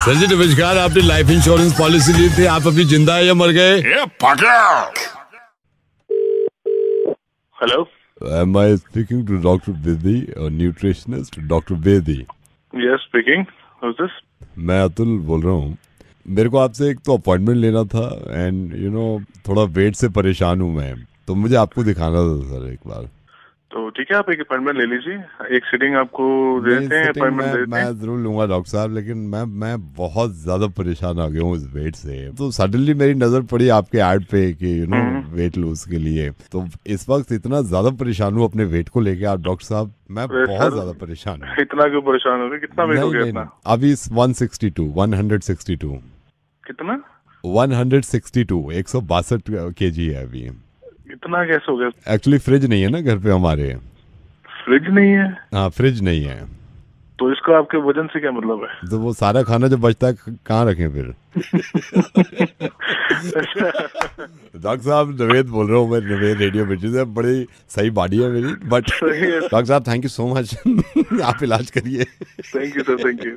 संजय नमस्कार आपने life insurance policy ली थी आप अभी ज़िंदा है या मर गए Hello? Am I speaking to Dr. Bedi, a nutritionist? Dr. Bedi. Yes, speaking. Who's this? मैं अतुल बोल रहा हूँ मेरे को आपसे एक तो अपॉइंटमेंट लेना था एंड यू नो थोड़ा वेट से परेशान हूँ मैं तो मुझे आपको दिखाना था सर एक बार तो ठीक है आप एक अपॉइंटमेंट ले लीजिए। एक सीटिंग आपको देते हैं अपॉइंटमेंट देते मैं ज़रूर लूँगा डॉक्टर साहब लेकिन मैं मैं बहुत ज़्यादा परेशान आ गया हूँ इस वेट से। तो सडनली मेरी नज़र पड़ी आपके ऐड पे कि यू नो वेट लूज के लिए। तो इस वक्त इतना ज़्यादा परेशान हूँ अपने वेट को लेके। आप डॉक्टर साहब मैं बहुत ज़्यादा परेशान हूँ। इतना क्यों परेशान हो गए? कितना वेट हो गया नहीं, इतना? नहीं, अभी 162 162 कितना? 162 एक सौ बासठ के जी है अभी। इतना कैसे हो गया। एक्चुअली फ्रिज नहीं है ना घर पे हमारे। फ्रिज नहीं है? हाँ फ्रिज नहीं है। तो इसका आपके वज़न से क्या मतलब है? तो वो सारा खाना जो बचता है कहाँ रखें फिर? डॉक्टर साहब नवेद बोल रहा हूँ मैं नवेद रेडियो मिर्ची से बड़ी सही बॉडी है मेरी बट डॉक्टर साहब थैंक यू सो मच आप इलाज करिए। Thank you sir thank you